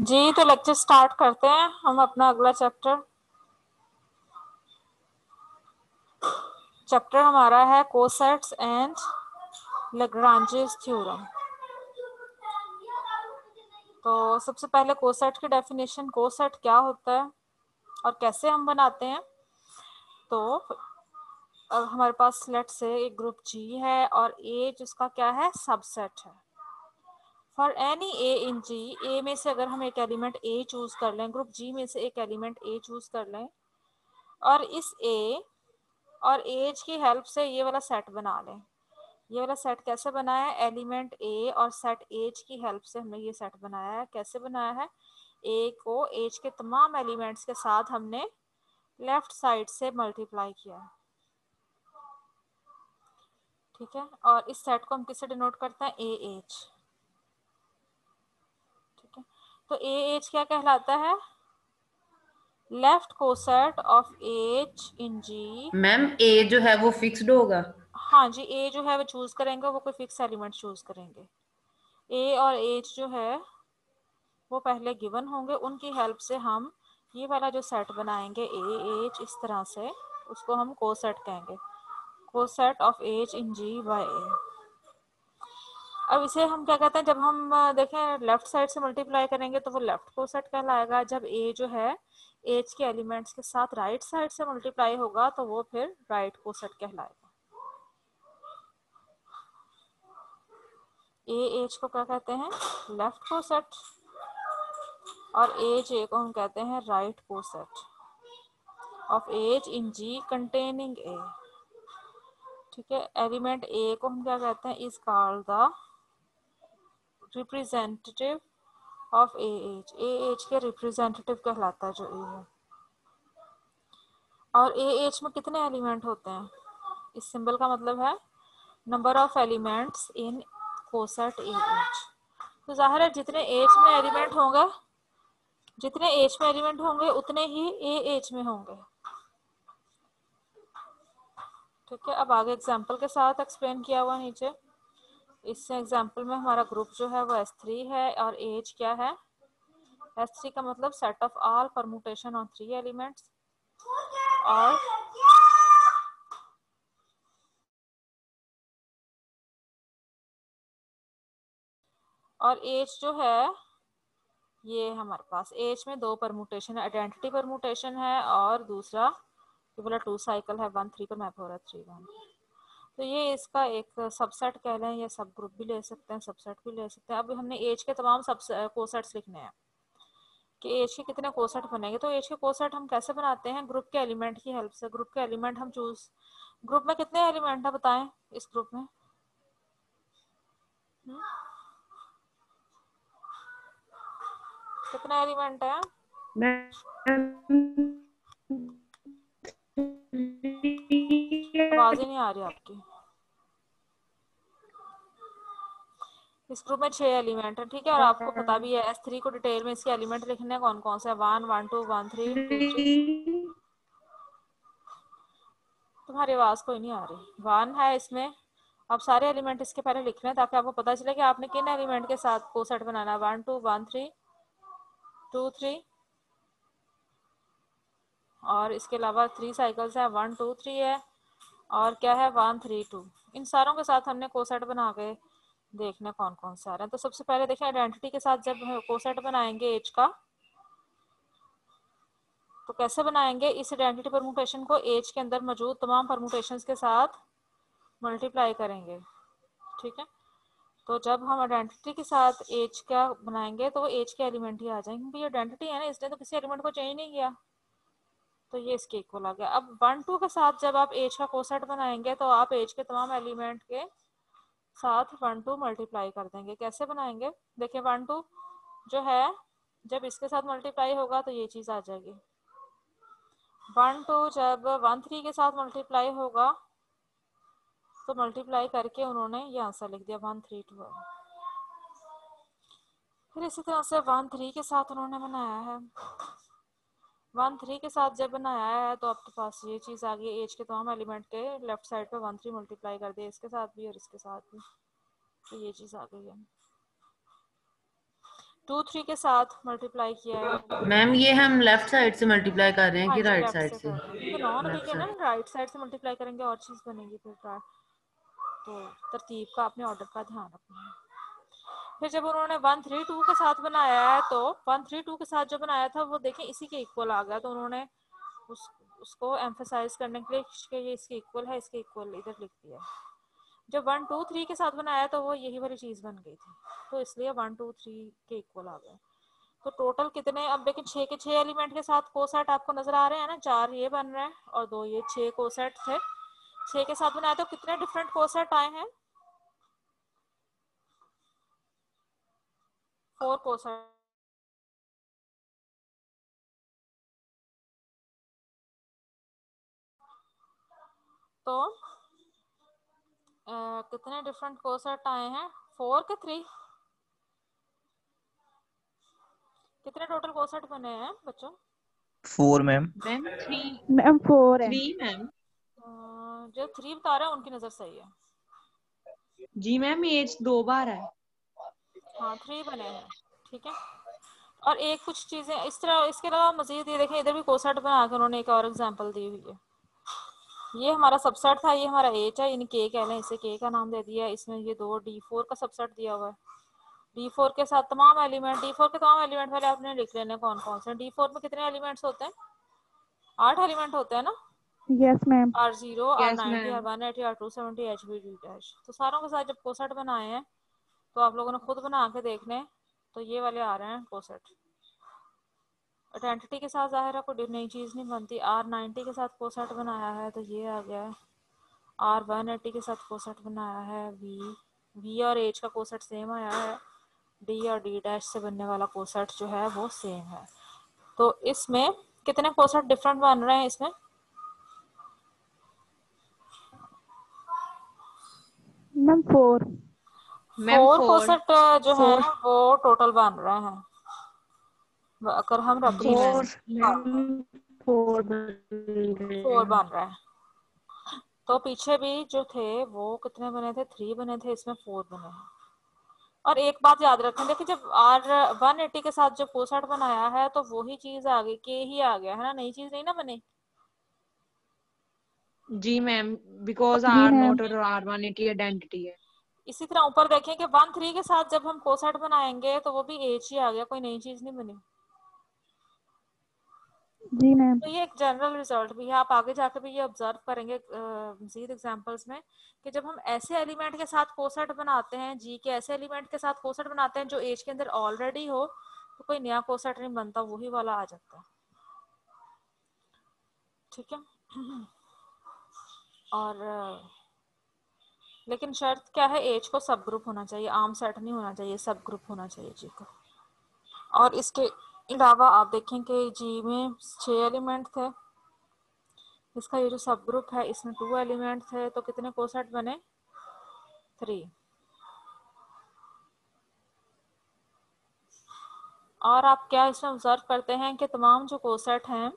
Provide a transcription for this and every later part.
जी तो lecture start करते हैं। हम अपना अगला चैप्टर चैप्टर हमारा है कोसेट्स एंड लेग्रांजेस थ्योरम तो सबसे पहले कोसेट की डेफिनेशन कोसेट क्या होता है और कैसे हम बनाते हैं? तो अब हमारे पास लेट से एक ग्रुप जी है और ए जिसका क्या है? सबसेट है। फॉर एनी ए इन जी ए में से अगर हम एक एलिमेंट ए चूज़ कर लें ग्रुप जी में से एक एलिमेंट ए चूज़ कर लें, और इस ए और एज की हेल्प से ये वाला सेट बना लें। ये वाला सेट कैसे बनाया? है एलिमेंट ए और सेट एज की हेल्प से हमने ये सेट बनाया है। कैसे बनाया है? ए को एज के तमाम एलिमेंट्स के साथ हमने लेफ़्ट साइड से मल्टीप्लाई किया है। ठीक है? और इस सेट को हम किससे डिनोट करते हैं? ए है तो ए एच क्या कहलाता है? Left coset of H in G ma'am A जो है वो फिक्स्ड होगा। हाँ जी ए जो है वो चूज़ करेंगे वो कोई फिक्स एलिमेंट चूज़ करेंगे। ए और एच जो है वो पहले गिवन होंगे उनकी हेल्प से हम ये वाला जो सेट बनाएँगे ए एच इस तरह से उसको हम को सेट कहेंगे। Coset of H in G by A अब इसे हम क्या कहते हैं, जब हम देखें लेफ़्ट साइड से मल्टीप्लाई करेंगे तो वो लेफ़्ट कोसेट कहलाएगा। जब ए जो है एच के एलिमेंट्स के साथ राइट right साइड से मल्टीप्लाई होगा तो वो फिर राइट कोसेट कहलाएगा। ए एच को क्या कहते हैं? लेफ़्ट कोसेट और एज ए को हम कहते हैं right coset of H in G containing A ठीक है एलिमेंट ए को हम क्या कहते हैं? Is called the representative of A H A H के रिप्रेजेंटेटिव कहलाता है जो ए है। और ए एच में कितने एलिमेंट होते हैं? इस सिंबल का मतलब है number of elements in coset A H तो ज़ाहिर है, जितने एच में एलिमेंट होंगे, जितने एच में एलिमेंट होंगे, उतने ही ए एच में होंगे। ठीक है, अब आगे एग्ज़ाम्पल के साथ एक्सप्लेन किया हुआ नीचे। इस एग्ज़ाम्पल में हमारा ग्रुप जो है वो एस थ्री है और एज क्या है? एस थ्री का मतलब set of all permutation on three elements और और एज जो है, ये हमारे पास एज में दो परमुटेशन है आइडेंटिटी परमुटेशन है और दूसरा, ये बोला टू साइकिल है वन थ्री पर मैप हो रहा है थ्री वन तो ये इसका एक सबसेट कह लें या सब ग्रुप भी ले सकते हैं सबसेट भी ले सकते हैं। अब हमने एज के तमाम सब कोसेट्स लिखने हैं कि एज के कितने कोसेट बनेंगे। तो एज के कोसेट हम कैसे बनाते हैं? ग्रुप के एलिमेंट की हेल्प से। ग्रुप के एलिमेंट हम चूज़ ग्रुप में कितने एलिमेंट है बताएँ इस ग्रुप में? कितने एलिमेंट है? आवाज़ ही नहीं आ रही आपकी। इस ग्रुप में छह एलिमेंट है, ठीक है? और आपको पता भी है एस थ्री को डिटेल में इसके एलिमेंट लिखने कौन कौन से one one two one three तुम्हारी आवाज़ कोई नहीं आ रही। वन है इसमें। आप सारे एलिमेंट इसके पहले लिख रहे हैं ताकि आपको पता चले कि आपने किन एलिमेंट के साथ को सेट बनाना है। One two one three two three और इसके अलावा थ्री साइकिल्स है। वन टू थ्री है। और क्या है वन थ्री टू इन सारों के साथ हमने कोसेट बना के देखना कौन कौन से आ रहे हैं। तो सबसे पहले देखें आइडेंटिटी के साथ जब कोसेट बनाएँगे एज का तो कैसे बनाएँगे? इस आइडेंटिटी परमुटेशन को एज के अंदर मौजूद तमाम परमुटेशन के साथ मल्टीप्लाई करेंगे। ठीक है? तो जब हम आइडेंटिटी के साथ एज का बनाएँगे तो एज के एलिमेंट ही आ जाएँगे। क्योंकि आइडेंटिटी है ना, इसने तो किसी एलिमेंट को चेंज नहीं किया। तो ये इसके इक्वल आ गया। अब वन टू के साथ जब आप एज का कोसेट बनाएँगे तो आप एज के तमाम एलिमेंट के साथ वन टू मल्टीप्लाई कर देंगे। कैसे बनाएँगे? देखिए वन टू जो है, जब इसके साथ मल्टीप्लाई होगा तो ये चीज़ आ जाएगी। वन टू जब वन थ्री के साथ मल्टीप्लाई होगा तो मल्टीप्लाई करके उन्होंने ये आंसर लिख दिया वन थ्री टू फिर इसी तरह से वन थ्री के साथ उन्होंने बनाया है। वन थ्री के साथ जब बनाया है तो आपके पास ये चीज़ आ गई एज के तमाम एलिमेंट के लेफ़्ट साइड पे वन थ्री मल्टीप्लाई कर दिया इसके साथ भी और इसके साथ भी तो ये चीज़ आ गई है। टू थ्री के साथ मल्टीप्लाई किया है। मैम ये हम लेफ़्ट साइड से मल्टीप्लाई कर रहे हैं कि राइट साइड से से? हैं। अभी ना राइट साइड से मल्टीप्लाई करेंगे और चीज़ बनेगी फिर तो तरतीब का अपने ऑर्डर का ध्यान रखना है। फिर जब उन्होंने वन थ्री टू के साथ बनाया है तो वन थ्री टू के साथ जो बनाया था, वो देखें इसी के इक्वल आ गया। तो उन्होंने उस, उसको एम्फोसाइज करने के लिए ये इसके इक्वल है, इसके इक्वल इधर लिख दिया जब वन टू थ्री के साथ बनाया तो वो यही वाली चीज़ बन गई थी। तो इसलिए वन टू थ्री के इक्वल आ गए। तो टोटल कितने, अब लेकिन छः के छः एलिमेंट के साथ कोसेट आपको नज़र आ रहे हैं ना? चार ये बन रहे हैं और दो ये छः कोसेट थे। छः के साथ बनाया तो कितने डिफरेंट कोसेट आए हैं? फोर कोसेट तो आ, कितने डिफरेंट कोसेट आए हैं? फोर के थ्री कितने टोटल कोसेट बने हैं बच्चों? Four ma'am ma'am three ma'am four three ma'am जो थ्री बता रहे हैं उनकी नज़र सही है। जी मैम एज दो बार है। हाँ थ्री बने हैं ठीक है? और एक कुछ चीज़ें इस तरह इसके अलावा मजीद ये देखें इधर भी कोसेट बना के उन्होंने एक और एग्जांपल दी हुई है। ये हमारा सबसेट था ये हमारा एच है यानी के कह लें इसे के का नाम दे दिया है इसमें ये दो डी फोर का सबसेट दिया हुआ है। डी फोर के साथ तमाम एलिमेंट डी फोर के तमाम एलिमेंट वाले आपने लिख लेने कौन कौन से डी फोर में कितने एलिमेंट्स होते हैं? आठ एलिमेंट होते हैं ना? Yes ma'am R zero R ninety R one eighty R two seventy H B D dash तो सारों के साथ जब कोसेट बनाए हैं तो आप लोगों ने खुद बना के देखने तो ये वाले आ रहे हैं कोसेट। आइडेंटिटी के साथ ज़ाहिर है, कोई नई चीज़ नहीं बनती। आर नाइन्टी के साथ कोसेट बनाया है तो ये आ गया आर वन एटी के साथ कोसेट बनाया है वी वी और एच का कोसेट सेम आया है। डी और डी डैश से बनने वाला कोसेट जो है, वो सेम है। तो इसमें कितने कोसेट डिफरेंट बन रहे हैं इसमें? Ma'am four four four coset जो है वो टोटल बन रहे हैं। अगर हम रिप्रेजेंट फोर फोर बन रहा है। तो पीछे भी जो थे वो कितने बने थे? थ्री बने थे इसमें फोर बने हैं। और एक बात याद रखें देखिए जब आर वन एटी के साथ जो कोसेट बनाया है तो वही चीज़ आ गई के ही आ गया है ना? नई चीज़ नहीं ना बनी? जी मैम बिकॉज़ आर। नोट और आर वन एटी आइडेंटिटी है। इसी तरह ऊपर देखें कि वन थ्री के साथ जब हम कोसेट बनाएँगे तो वो भी एच ही आ गया कोई नई चीज़ नहीं बनी। जी मैम तो ये एक जनरल रिज़ल्ट भी है आप आगे जाकर भी ये ऑब्ज़र्व करेंगे मजीद एग्जांपल्स में कि जब हम ऐसे एलिमेंट के साथ कोसेट बनाते हैं जी के ऐसे एलिमेंट के साथ कोसेट बनाते हैं जो एज के अंदर ऑलरेडी हो तो कोई नया कोसेट नहीं बनता वही वाला आ जाता है। ठीक है? और लेकिन शर्त क्या है? एज को सब ग्रुप होना चाहिए। आम सेट नहीं होना चाहिए सब ग्रुप होना चाहिए, जी को। और इसके अलावा आप देखें कि जी में छः एलिमेंट थे। इसका ये जो सब ग्रुप है, इसमें टू एलिमेंट थे तो कितने कोसेट बने? थ्री और आप क्या इसमें ऑब्ज़र्व करते हैं कि तमाम जो कोसेट हैं,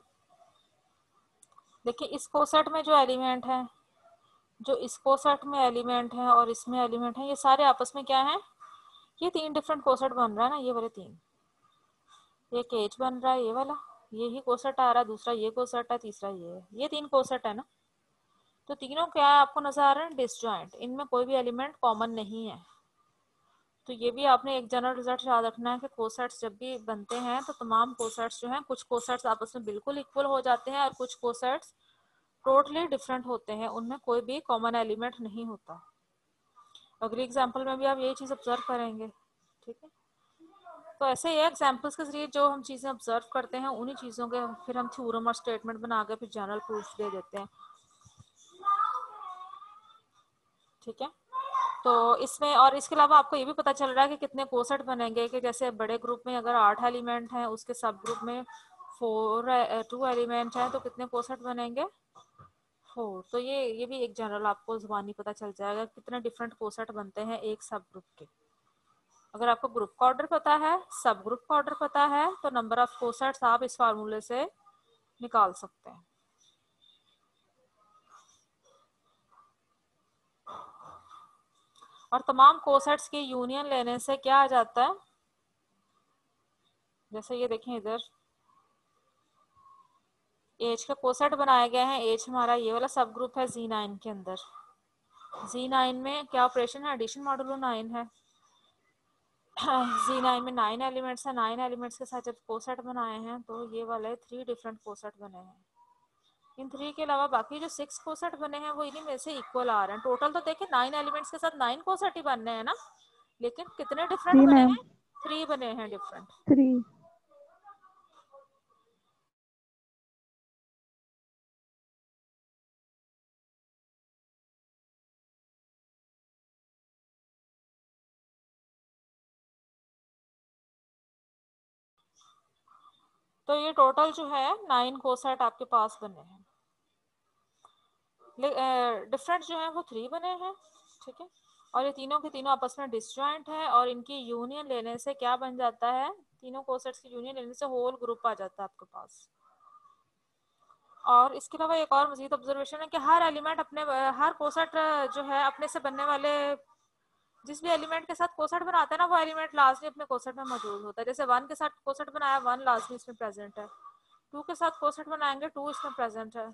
देखिए, इस कोसेट में जो एलिमेंट है जो इस कोसेट में एलिमेंट है और इसमें एलिमेंट है, ये सारे आपस में क्या हैं? ये तीन डिफरेंट कोसेट बन रहा है ना, ये वाले तीन। एक एच बन रहा है, ये वाला। ये ही कोसेट आ रहा है, दूसरा ये कोसेट है, तीसरा ये है। ये तीन कोसेट है ना। तो तीनों क्या है आपको नज़र आ रहे हैं? डिसजॉइंट इनमें कोई भी एलिमेंट कॉमन नहीं है। तो ये भी आपने एक जनरल रिज़ल्ट याद रखना है कि कोसेट्स जब भी बनते हैं तो तमाम कोसेट्स जो हैं, कुछ कोसेट्स आपस में बिल्कुल इक्वल हो जाते हैं और कुछ कोसेट्स टोटली डिफरेंट होते हैं, उनमें कोई भी कॉमन एलिमेंट नहीं होता। अगली एग्ज़ाम्पल में भी आप यही चीज़ ऑब्ज़र्व करेंगे, ठीक है? तो ऐसे ही एग्जाम्पल्स के ज़रिए जो हम चीज़ें ऑब्ज़र्व करते हैं, उन्हीं चीज़ों के फिर हम थ्योरम और स्टेटमेंट बना के फिर जनरल प्रूफ दे देते हैं। ठीक है? तो इसमें और इसके अलावा आपको ये भी पता चल रहा है कि कितने कोसेट बनेंगे, कि जैसे बड़े ग्रुप में अगर आठ एलिमेंट हैं, उसके सब ग्रुप में फोर टू एलिमेंट हैं तो कितने कोसेट बनेंगे? फोर तो ये ये भी एक जनरल आपको जुबानी पता चल जाएगा कितने डिफरेंट कोसेट बनते हैं एक सब ग्रुप के। अगर आपको ग्रुप का ऑर्डर पता है सब ग्रुप का ऑर्डर पता है तो नंबर ऑफ़ कोसेट्स आप इस फार्मूले से निकाल सकते हैं। और तमाम कोसेट्स की यूनियन लेने से क्या आ जाता है? जैसे ये देखें इधर। एज का कोसेट बनाया गया है। एज हमारा ये वाला सब ग्रुप है जी नाइन के अंदर। जी नाइन में क्या ऑपरेशन है? एडिशन मॉडुलो नाइन है। जी नाइन में नाइन एलिमेंट्स हैं। नाइन एलिमेंट्स के साथ जब कोसेट बनाए हैं तो ये वाले थ्री डिफरेंट कोसेट बने हैं। इन थ्री के अलावा बाकी जो सिक्स कोसेट बने हैं वो इन्हीं में से इक्वल आ रहे हैं। टोटल तो देखिए नाइन एलिमेंट्स के साथ नाइन कोसेट ही बनने हैं ना। लेकिन कितने डिफरेंट बने हैं? थ्री बने हैं डिफरेंट थ्री तो ये टोटल जो है नाइन कोसेट आपके पास बने हैं। डिफरेंट जो है, वो थ्री बने हैं, ठीक है? और ये तीनों के तीनों आपस में डिसजॉइंट है और इनकी यूनियन लेने से क्या बन जाता है? तीनों कोसेट्स की यूनियन लेने से होल ग्रुप आ जाता है आपके पास। और इसके अलावा एक और मजीद ऑब्जर्वेशन है कि हर एलिमेंट अपने, हर कोसेट जो है, अपने से बनने वाले जिस भी एलिमेंट के साथ कोसेट बनाते हैं ना, वो एलिमेंट लाजमी अपने कोसेट में मौजूद होता है। जैसे वन के साथ कोसेट बनाया वन लाजमी इसमें प्रेजेंट है। टू के साथ कोसेट बनाएँगे टू इसमें प्रेजेंट है।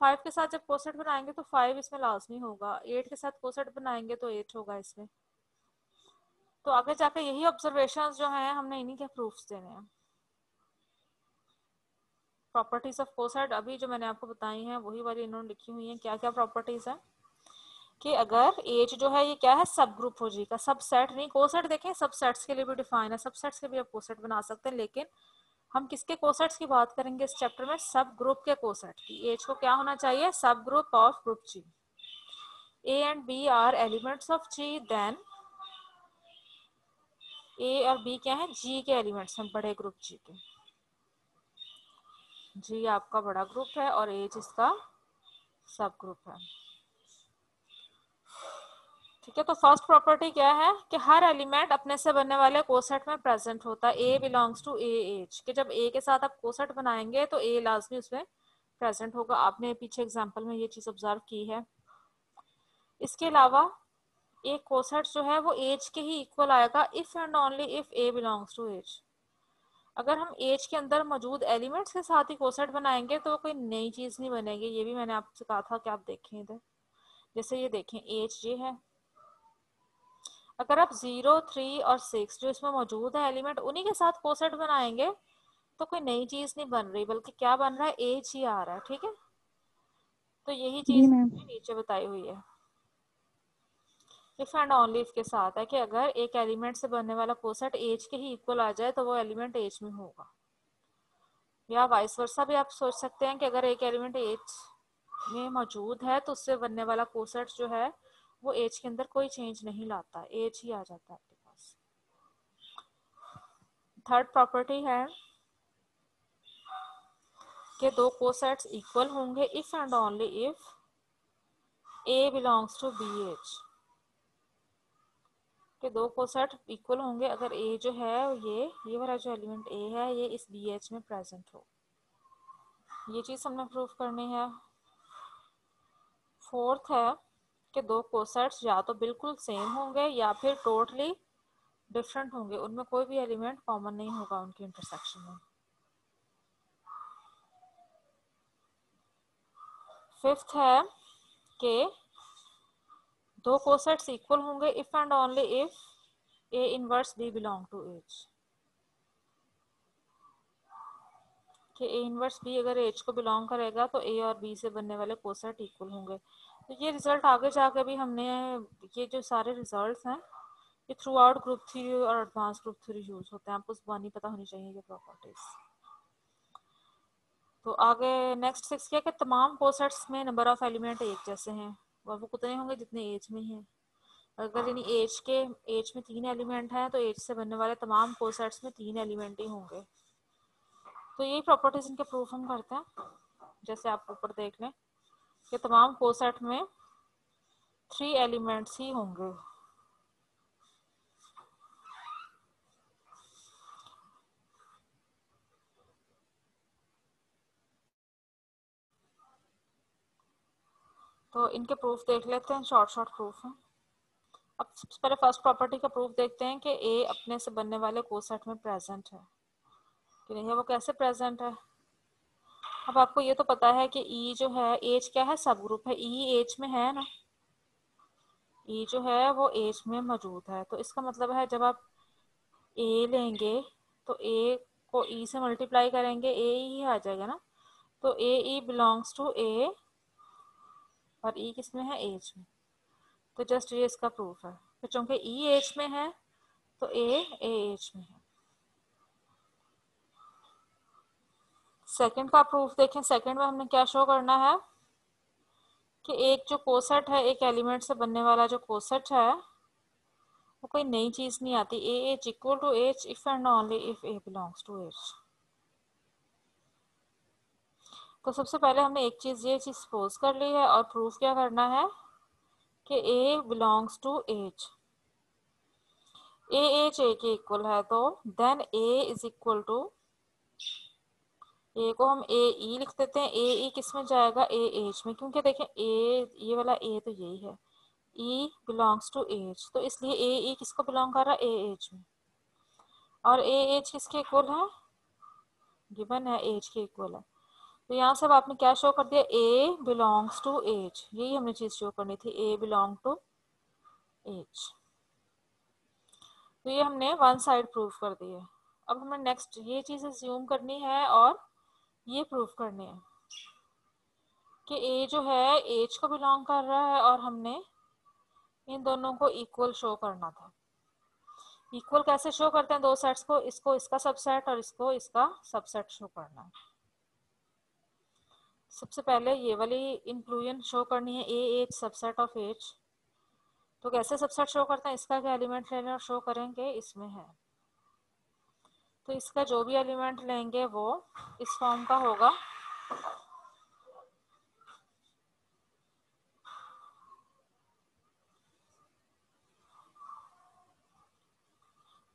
फाइव के साथ जब कोसेट बनाएँगे तो फाइव इसमें लाजमी होगा। एट के साथ कोसेट बनाएँगे तो एट होगा इसमें। तो आगे जाके यही ऑब्जर्वेशन जो हैं, हमने इन्हीं के प्रूफ्स देने हैं। प्रॉपर्टीज़ ऑफ़ कोसेट अभी जो मैंने आपको बताई हैं, वही वाली इन्होंने लिखी हुई हैं। क्या क्या प्रॉपर्टीज़ हैं? कि अगर एज जो है, ये क्या है? सब ग्रुप हो जाएगा। सब सेट नहीं कोसेट देखें सब सेट्स के लिए भी डिफाइन है। सब सेट्स के भी आप कोसेट बना सकते हैं, लेकिन हम किसके कोसेट्स की बात करेंगे इस चैप्टर में? सब ग्रुप के कोसेट की। एज को क्या होना चाहिए? Subgroup of group G A and B are elements of G then A और बी क्या है? जी के एलिमेंट्स हैं, बड़े ग्रुप जी के। जी आपका बड़ा ग्रुप है और एज इसका सब ग्रुप है। ठीक है तो फ़र्स्ट प्रॉपर्टी क्या है कि हर एलिमेंट अपने से बनने वाले कोसेट में प्रेजेंट होता है। A belongs to A H कि जब ए के साथ आप कोसेट बनाएँगे तो ए लाजमी उसमें प्रेजेंट होगा। आपने पीछे एग्जांपल में ये चीज़ ऑब्ज़र्व की है। इसके अलावा एक कोसेट जो है, वो एज के ही इक्वल आएगा if and only if A belongs to H अगर हम एज के अंदर मौजूद एलिमेंट्स के साथ ही कोसेट बनाएँगे तो कोई नई चीज़ नहीं बनेगी। ये भी मैंने आपसे कहा था कि आप देखें इधर। जैसे ये देखें एज ये है। अगर आप ज़ीरो थ्री और सिक्स जो इसमें मौजूद है एलिमेंट उन्हीं के साथ कोसेट बनाएँगे तो कोई नई चीज़ नहीं बन रही बल्कि क्या बन रहा है? एज ही आ रहा है ठीक है? तो यही चीज़ नीचे बताई हुई है। इफ़ एंड ओनली इफ़ के साथ है कि अगर एक एलिमेंट से बनने वाला कोसेट एज के ही इक्वल आ जाए तो वो एलिमेंट एज में होगा। या वाइस वर्सा भी आप सोच सकते हैं कि अगर एक एलिमेंट एज में मौजूद है तो उससे बनने वाला कोसेट जो है वो एज के अंदर कोई चेंज नहीं लाता एज ही आ जाता है आपके पास। थर्ड प्रॉपर्टी है कि दो कोसेट्स इक्वल होंगे if and only if A belongs to B H के दो कोसेट इक्वल होंगे, अगर ए जो है ये ये वाला जो एलिमेंट ए है, ये इस बी एच में प्रेजेंट हो। ये चीज़ हमने प्रूफ करनी है। फोर्थ है कि दो कोसेट्स या तो बिल्कुल सेम होंगे या फिर टोटली डिफरेंट होंगे। उनमें कोई भी एलिमेंट कॉमन नहीं होगा उनके इंटरसेक्शन में। फिफ्थ है कि दो कोसेट्स इक्वल होंगे if and only if A inverse B belong to H कि ए इनवर्स बी अगर एच को बिलोंग करेगा तो ए और बी से बनने वाले कोसेट इक्वल होंगे। तो ये रिज़ल्ट आगे जाके भी हमने ये जो सारे रिजल्ट्स हैं, ये थ्रू आउट ग्रुप थ्री और एडवांस ग्रुप थ्री यूज़ होते हैं। आपको जुबानी पता होनी चाहिए ये प्रॉपर्टीज़ तो आगे नेक्स्ट सिक्स क्या कि तमाम कोसेट्स में नंबर ऑफ़ एलिमेंट एक जैसे हैं। और वो कितने होंगे? जितने एज में हैं। अगर यानी एज के एज में तीन एलिमेंट हैं तो एज से बनने वाले तमाम कोसेट्स में तीन एलिमेंट ही होंगे। तो यही प्रॉपर्टीज़ इनके प्रूफ हम करते हैं, जैसे आप ऊपर देख लें। कि तमाम कोसेट में थ्री एलिमेंट्स ही होंगे। तो इनके प्रूफ देख लेते हैं शॉर्ट शॉर्ट प्रूफ हैं। अब सबसे पहले फ़र्स्ट प्रॉपर्टी का प्रूफ देखते हैं कि ए अपने से बनने वाले कोसेट में प्रेजेंट है। कि नहीं है वो कैसे प्रेजेंट है? अब आपको ये तो पता है कि ई जो है एज क्या है? सब ग्रुप है। ई एज में है ना? ई जो है, वो एज में मौजूद है। तो इसका मतलब है, जब आप ए लेंगे तो ए को ई से मल्टीप्लाई करेंगे ए ही आ जाएगा ना? तो ए ई बिलोंग्स टू ए और ई किसमें है? एज में। तो जस्ट ये इसका प्रूफ है। तो चूँकि ई एज में है तो ए ए एज में है। सेकंड का प्रूफ देखें सेकंड में हमने क्या शो करना है? कि एक जो कोसेट है, एक एलिमेंट से बनने वाला जो कोसेट है, वो कोई नई चीज़ नहीं आती। A H equal to H if and only if A belongs to H तो सबसे पहले हमने एक चीज़, ये चीज़ सपोज़ कर ली है और प्रूफ क्या करना है? कि A belongs to H A H A के इक्वल है तो then A is equal to A को हम ए ई लिख देते हैं। ए ई किसमें जाएगा? ए एच में। क्योंकि देखें ए ये वाला ए तो यही है। ई बिलोंग्स टू एच तो इसलिए ए ई किसको बिलोंग कर रहा है? ए एच में। और ए एच किसके इक्वल है? गिवन है। एच के इक्वल है। तो यहाँ से अब आपने क्या शो कर दिया? ए बिलोंग्स टू एच यही हमने चीज़ शो करनी थी। ए बिलोंग टू एच तो ये हमने वन साइड प्रूफ कर दी है। अब हमें नेक्स्ट ये चीज़ ज्यूम करनी है और ये प्रूफ करनी है कि ए जो है एज को बिलोंग कर रहा है और हमने इन दोनों को इक्वल शो करना था। इक्वल कैसे शो करते हैं दो सेट्स को? इसको इसका सबसेट और इसको इसका सबसेट शो करना है। सबसे पहले ये वाली इंक्लूजन शो करनी है A H subset of H तो कैसे सबसेट शो करते हैं? इसका क्या एलिमेंट लेना और शो करेंगे? इसमें है। तो इसका जो भी एलिमेंट लेंगे वो इस फॉर्म का होगा।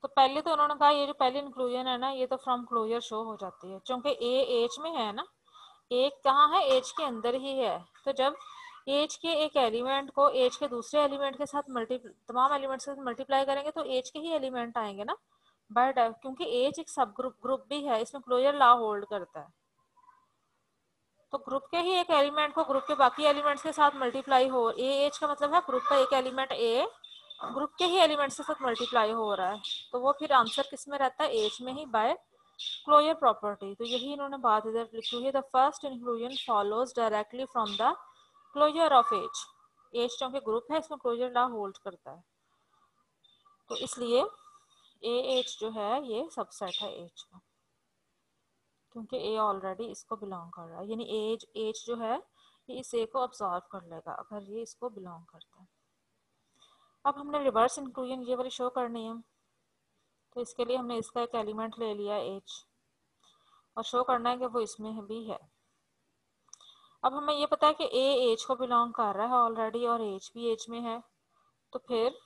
तो पहले तो उन्होंने कहा, ये जो पहली इंक्लूजन है ना, ये तो फ्रॉम क्लोजर शो हो जाती है। क्योंकि ए एच में है ना एक कहाँ है? एज के अंदर ही है। तो जब एज के एक एलिमेंट को एज के दूसरे एलिमेंट के साथ मल्टी तमाम एलिमेंट्स के साथ मल्टीप्लाई करेंगे तो एज के ही एलिमेंट आएँगे ना। बट क्योंकि एज एक सब ग्रुप ग्रुप भी है, इसमें क्लोजर लॉ होल्ड करता है। तो ग्रुप के ही एक एलिमेंट को ग्रुप के बाकी एलिमेंट्स के साथ मल्टीप्लाई हो ए एज का मतलब है ग्रुप का एक एलिमेंट ए ग्रुप के ही एलिमेंट्स के साथ मल्टीप्लाई हो रहा है। तो वो फिर आंसर किसमें रहता है? एज में ही बाय क्लोजर प्रॉपर्टी तो यही इन्होंने बात इधर लिखी हुई है। The first inclusion follows directly from the closure of H H क्योंकि ग्रुप है, इसमें क्लोजर लॉ होल्ड करता है। तो इसलिए ए एच जो है, ये सबसेट है एच का। क्योंकि ए ऑलरेडी इसको बिलोंग कर रहा है। यानी एज एज जो है, ये इस ए को ऑब्जॉर्व कर लेगा, अगर ये इसको बिलोंग करता है। अब हमने रिवर्स इंक्लूजन ये वाली शो करनी है। तो इसके लिए हमने इसका एक एलिमेंट ले लिया एच और शो करना है कि वो इसमें भी है। अब हमें ये पता है कि ए एज को बिलोंग कर रहा है ऑलरेडी और एच भी एज में है। तो फिर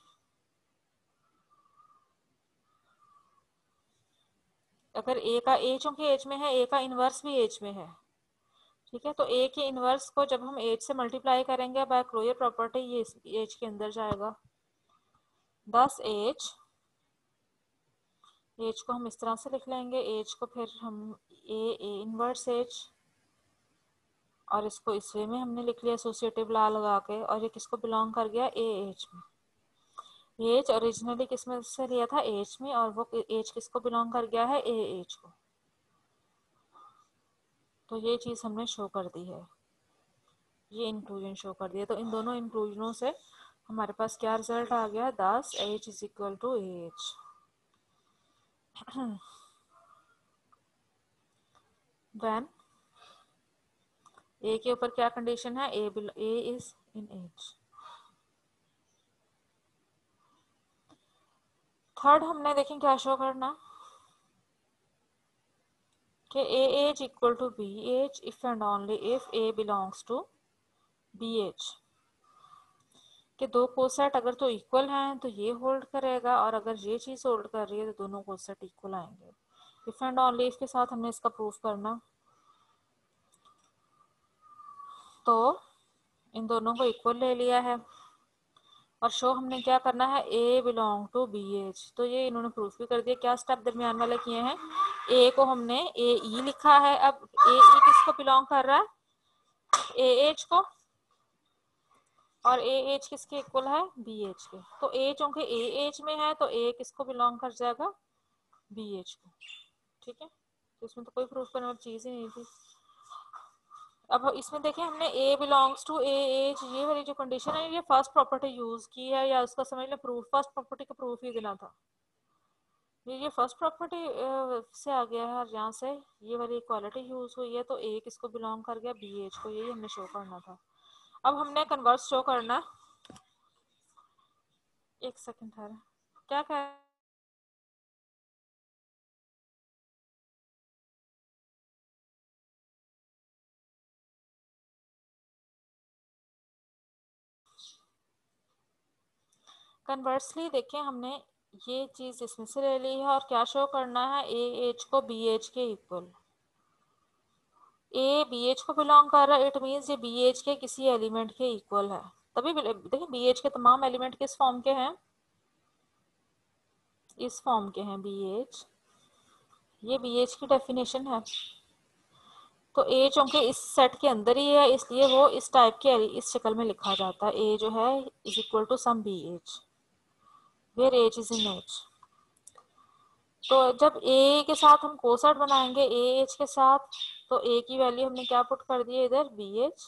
अगर ए का ए चूँकि एज में है ए का इनवर्स भी एज में है। ठीक है? तो ए के इनवर्स को जब हम एज से मल्टीप्लाई करेंगे बाय क्लोजर प्रॉपर्टी ये एज के अंदर जाएगा। दस एज एज को हम इस तरह से लिख लेंगे। एज को फिर हम ए ए इनवर्स एज और इसको इस वे में हमने लिख लिया एसोसिएटिव ला लगा के, और ये किसको बिलोंग कर गया? ए एज में। एज ओरिजिनली किसमें से लिया था? एज में और वो एज किसको बिलोंग कर गया है? ए एज को। तो ये चीज़ हमने शो कर दी है। ये इंक्लूजन शो कर दिया तो इन दोनों इंक्लूजनों से हमारे पास क्या रिज़ल्ट आ गया? Thus H is equal to H then A के ऊपर क्या कंडीशन है? A A is in H third हमने देखें क्या शो करना? कि A H equal to B H if and only if A belongs to B H कि दो कोसेट अगर तो इक्वल हैं तो ये होल्ड करेगा और अगर ये चीज़ होल्ड कर रही है तो दोनों कोसेट इक्वल आएँगे। इफ़ एंड ओनली इफ़ के साथ हमने इसका प्रूफ करना। तो इन दोनों को इक्वल ले लिया है। और शो हमने क्या करना है? A belong to B H तो ये इन्होंने प्रूफ भी कर दिया। क्या स्टेप दरमियान वाले किए हैं? ए को हमने ए ई लिखा है। अब ए ई किसको बिलोंग कर रहा है? ए एच को। और ए एच किसके इक्वल है? बी एच के। तो ए चूँकि ए एच में है तो ए किसको बिलोंग कर जाएगा? बी एच को। ठीक है? तो इसमें तो कोई प्रूफ करने वाली चीज़ ही नहीं थी। अब इसमें देखें, हमने A belongs to A H ये वाली जो कंडीशन है, ये फ़र्स्ट प्रॉपर्टी यूज़ की है या उसका समझ लें प्रूफ फ़र्स्ट प्रॉपर्टी का प्रूफ ही देना था। ये ये फ़र्स्ट प्रॉपर्टी से आ गया है और यहाँ से ये वाली इक्वालिटी यूज़ हुई है तो ए किसको बिलोंग कर गया? बी एच को, यही हमने शो करना था। अब हमने कन्वर्स शो करना। है एक सेकेंड ठहरा क्या कह कन्वर्सली देखें, हमने ये चीज़ इसमें से ले ली है और क्या शो करना है? ए एच को बी एच के इक्वल ए बी एच को बिलोंग कर रहा है इट मीन्स ये बी एच के किसी एलिमेंट के इक्वल है. तभी देखिए बी एच के तमाम एलिमेंट किस फॉर्म के हैं? इस फॉर्म के हैं बी एच ये बी एच की डेफिनेशन है. तो ए चूँकि इस सेट के अंदर ही है, इसलिए वो इस टाइप के, इस शक्ल में लिखा जाता है. ए जो है is equal to some B H where H is in H तो जब ए के साथ हम कोसेट बनाएँगे ए एच के साथ तो ए की वैल्यू हमने क्या पुट कर दी है इधर? बी एच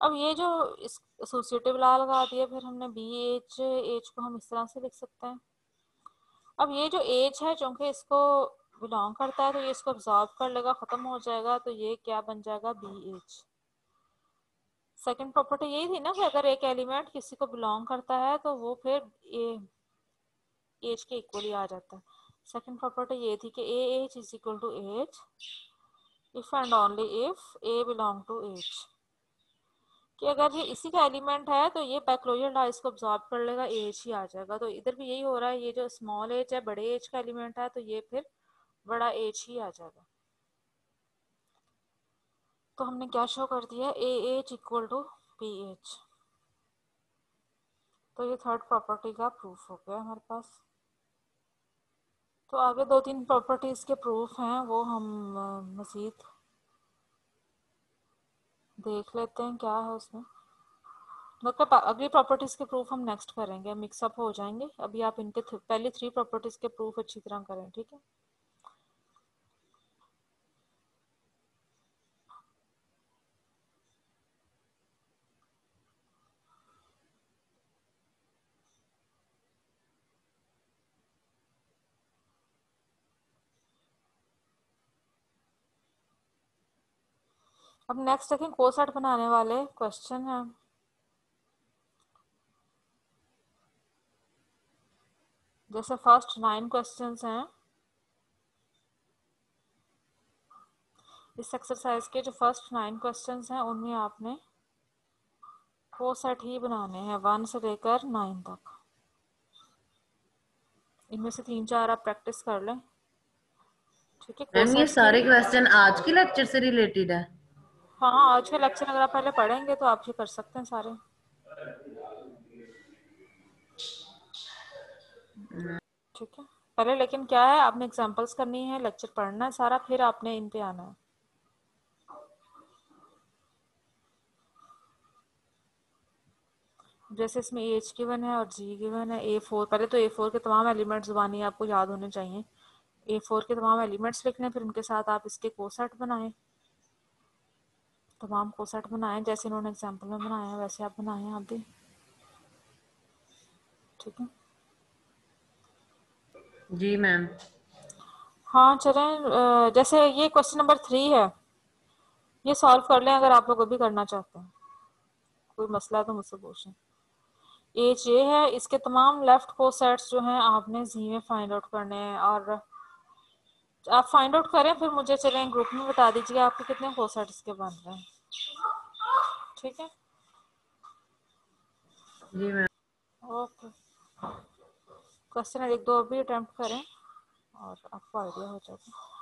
अब ये जो एसोसिएटिव ला लगा दिया, फिर हमने बी एच एच को हम इस तरह से लिख सकते हैं। अब ये जो एच है, चूँकि इसको बिलोंग करता है तो ये इसको ऑब्जॉर्व कर लेगा, ख़त्म हो जाएगा तो ये क्या बन जाएगा? बी एच सेकेंड प्रॉपर्टी यही थी ना कि अगर एक एलिमेंट किसी को बिलोंग करता है तो वो फिर ए एच के इक्वली आ जाता है। सेकेंड प्रॉपर्टी ये थी कि A H is equal to H if and only if A belong to H कि अगर ये इसी का एलिमेंट है तो ये बैक्लोजर ला इसको ऑब्जॉर्व कर लेगा एज ही आ जाएगा। तो इधर भी यही हो रहा है, ये जो स्मॉल एज है, बड़े एच का एलिमेंट है तो ये फिर बड़ा एच ही आ जाएगा। तो हमने क्या शो कर दिया? A H equal to P H तो ये थर्ड प्रॉपर्टी का प्रूफ हो गया हमारे पास। तो आगे दो तीन प्रॉपर्टीज़ के प्रूफ हैं, वो हम मज़ीद देख लेते हैं क्या है उसमें। मतलब अगली प्रॉपर्टीज़ के प्रूफ हम नेक्स्ट करेंगे मिक्सअप हो जाएँगे। अभी आप इनके पहले थ्री प्रॉपर्टीज़ के प्रूफ अच्छी तरह करें, ठीक है? अब नेक्स्ट देखें कोसेट बनाने वाले क्वेश्चन है। जैसे फ़र्स्ट नाइन क्वेश्चंस हैं। इस एक्सरसाइज के जो फ़र्स्ट नाइन क्वेश्चंस हैं उनमें आपने कोसेट ही बनाने हैं वन से लेकर नाइन तक। इनमें से तीन चार आप प्रैक्टिस कर लें। ठीक है ये सारे क्वेश्चन आज के लेक्चर से रिलेटेड है। हाँ के लेक्चर अगर आप पहले पढ़ेंगे तो आप ये कर सकते हैं सारे। ठीक है। पहले लेकिन क्या है, आपने एग्जांपल्स करनी है लेक्चर पढ़ना है सारा, फिर आपने इन पे आना है। जैसे इसमें एच गिवन है और जी गिवन है ए फोर पहले तो ए फोर के तमाम एलिमेंट्स जुबानी आपको याद होने चाहिए। ए फोर के तमाम एलिमेंट्स लिखने फिर उनके साथ आप इसके कोसेट बनाएँ। तमाम को सेट बनाए जैसे इन्होंने एग्ज़ाम्पल में बनाया है वैसे आप बनाए आप भी। ठीक है? जी मैम हाँ चलें जैसे ये क्वेश्चन नंबर थ्री है। ये सॉल्व कर लें अगर आप लोग अभी करना चाहते हैं। कोई मसला है तो मुझसे पूछें। एज ये है इसके तमाम लेफ़्ट को सेट्स जो हैं आपने जी में फाइंड आउट करने हैं और आप फाइंड आउट करें फिर मुझे चलें ग्रुप में बता दीजिए आपके कितने को सेट इसके बन रहे हैं। ठीक है? जी मैम। ओके क्वेश्चन एक दो भी अटेम्प्ट करें और आपको आइडिया हो जाएगा।